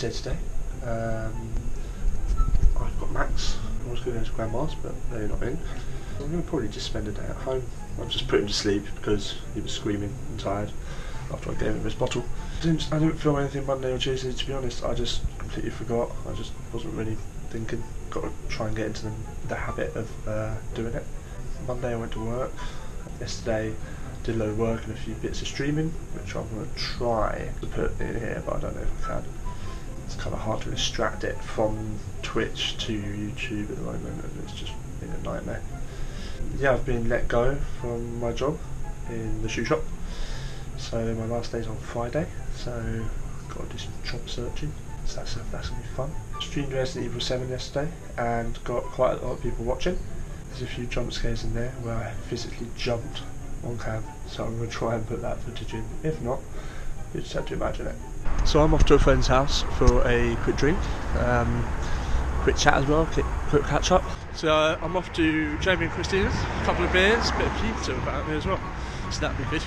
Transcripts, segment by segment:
Tuesday today. Um, I've got Max. I was going to go to Grandma's, but they're not in. I'm going to probably just spend a day at home. I've just put him to sleep because he was screaming and tired after I gave him his bottle. I didn't, I didn't film anything Monday or Tuesday, to be honest. I just completely forgot. I just wasn't really thinking. Got to try and get into the, the habit of uh, doing it. Monday I went to work. Yesterday did a load of work and a few bits of streaming, which I'm going to try to put in here, but I don't know if I can. It's kind of hard to extract it from Twitch to YouTube at the moment, and it's just been a nightmare. Yeah, I've been let go from my job in the shoe shop. So my last day's on Friday, so I've got to do some job searching. So that's, that's going to be fun. Streamed Resident Evil 7 yesterday and got quite a lot of people watching. There's a few jump scares in there where I physically jumped on cam, so I'm going to try and put that footage in. If not, you just have to imagine it. So I'm off to a friend's house for a quick drink, um, quick chat as well, quick, quick catch up. So uh, I'm off to Jamie and Christina's, a couple of beers, a bit of pizza about me as well, so that'd be good.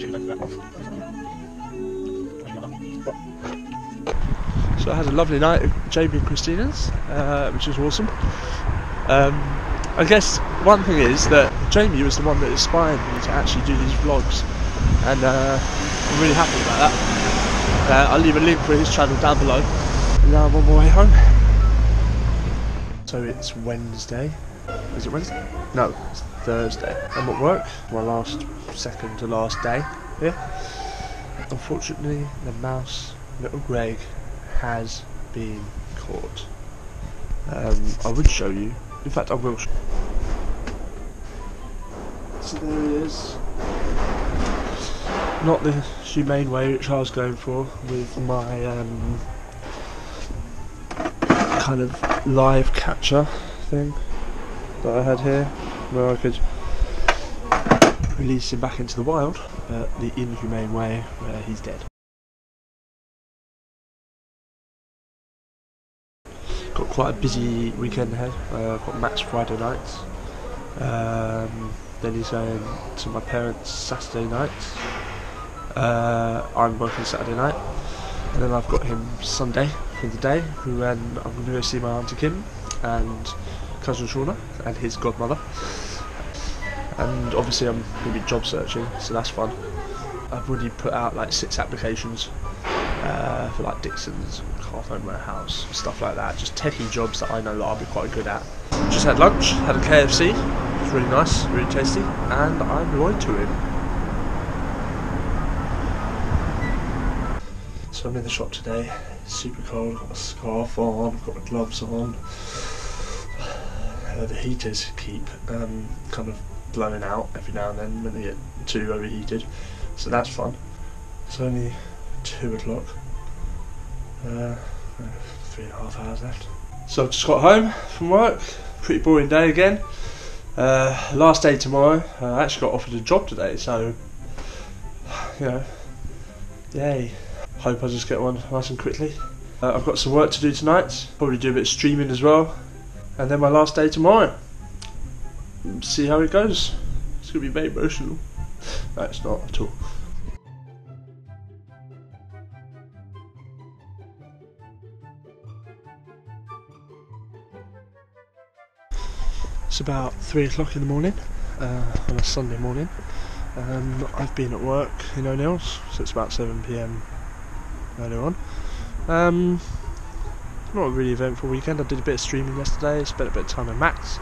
So I had a lovely night at Jamie and Christina's, uh, which was awesome. Um, I guess one thing is that Jamie was the one that inspired me to actually do these vlogs, and uh, I'm really happy about that. Uh, I'll leave a link for his channel down below. And now I'm on my way home. So it's Wednesday. Is it Wednesday? No, it's Thursday. I'm at work. My last, second to last day here. Unfortunately, the mouse, little Greg, has been caught. Um, I would show you. In fact, I will. So there he is. Not the humane way which I was going for with my um, kind of live catcher thing that I had here, where I could release him back into the wild, but the inhumane way where he's dead. got quite a busy weekend ahead. Uh, got Max Friday nights. Um, then he's going to my parents Saturday night. Uh, I'm working Saturday night. And then I've got him Sunday for the day. And I'm going to go see my auntie Kim and cousin Shauna and his godmother. And obviously I'm going to be job searching, so that's fun. I've already put out like six applications uh, for like Dixon's, Carphone Warehouse, stuff like that. Just techie jobs that I know that I'll be quite good at. Just had lunch, had a KFC. it's really nice, really tasty, and I'm going to it. So I'm in the shop today. Super cold. Got my scarf on. Got my gloves on. Uh, the heaters keep um, kind of blowing out every now and then when they get too overheated. So that's fun. It's only two o'clock. Uh, three and a half hours left. So I've just got home from work. Pretty boring day again. Uh, last day tomorrow. Uh, I actually got offered a job today, so you know, yay. Hope I just get one nice and quickly. Uh, I've got some work to do tonight. Probably do a bit of streaming as well, and then my last day tomorrow. See how it goes. It's gonna be very emotional. No, it's not at all. It's about three o'clock in the morning uh, on a Sunday morning. Um, I've been at work in O'Neill's, so it's about 7 pm earlier on. Um, not a really eventful weekend. I did a bit of streaming yesterday, spent a bit of time with Max,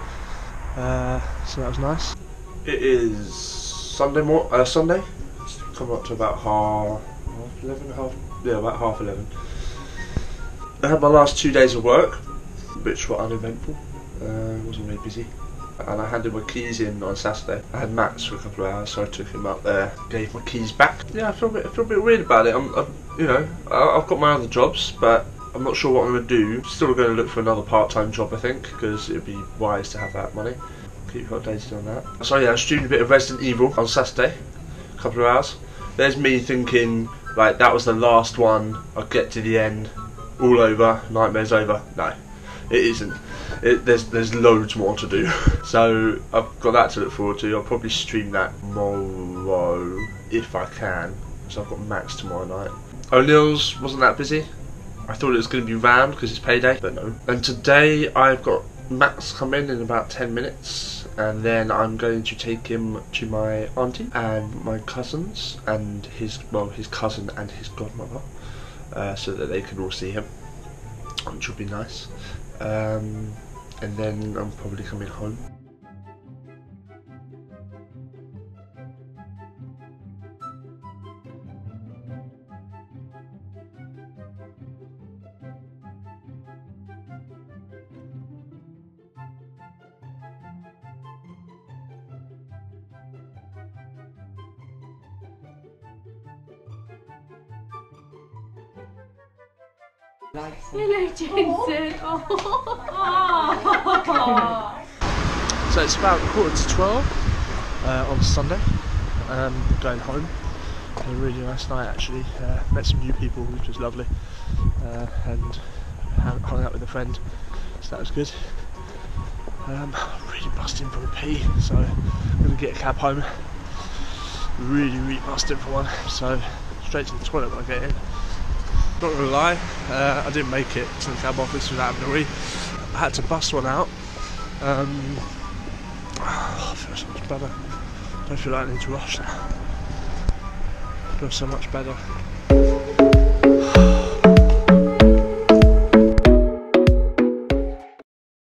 uh, so that was nice. It is Sunday more uh, Sunday. It's coming up to about half, half eleven, half yeah, about half eleven. I had my last two days of work, which were uneventful. Uh, wasn't very busy. And I handed my keys in on Saturday. I had Max for a couple of hours, so I took him up there, gave my keys back. Yeah, I feel a bit, I feel a bit weird about it. I'm, I'm you know, I, I've got my other jobs, but I'm not sure what I'm going to do. Still going to look for another part-time job, I think, because it'd be wise to have that money. Keep you updated on that. So yeah, I streamed a bit of Resident Evil on Saturday, a couple of hours. There's me thinking, like, that was the last one. I'll get to the end, all over, nightmare's over. No, it isn't. It, there's there's loads more to do. so I've got that to look forward to. I'll probably stream that tomorrow if I can. So I've got Max tomorrow night. O'Neill's wasn't that busy. I thought it was going to be rammed because it's payday, but no. And today I've got Max come in in about 10 minutes and then I'm going to take him to my auntie and my cousins and his, well, his cousin and his godmother uh, so that they can all see him, which will be nice. Um, and then I'm probably coming home. So it's about quarter to twelve uh, on Sunday. Um, going home. Had a really nice night actually. Uh, met some new people, which was lovely, uh, and hung out with a friend, so that was good. Um, really busting for a pee, so I'm gonna get a cab home. Really, really busting for one, so straight to the toilet when I get in. Not gonna lie, uh, I didn't make it to the cab office without a wee. I had to bust one out. Um, oh, I feel so much better. Don't feel like I need to rush now. I feel so much better.